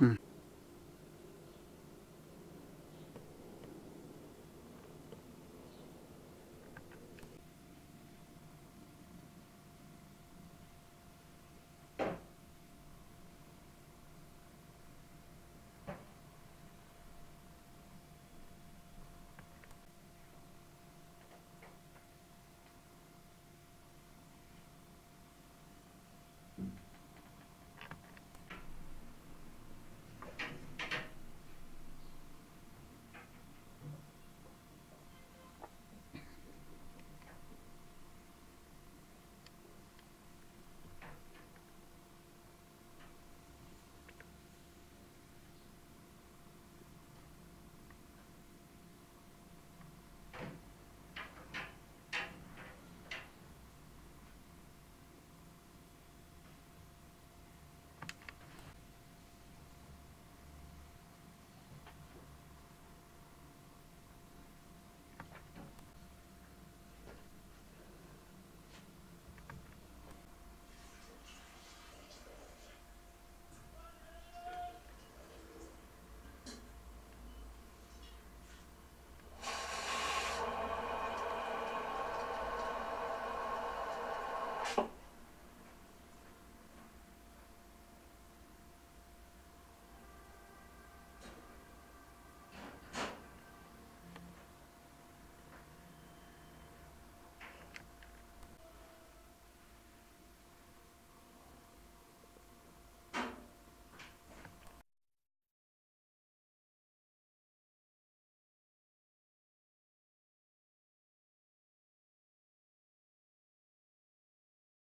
Mm.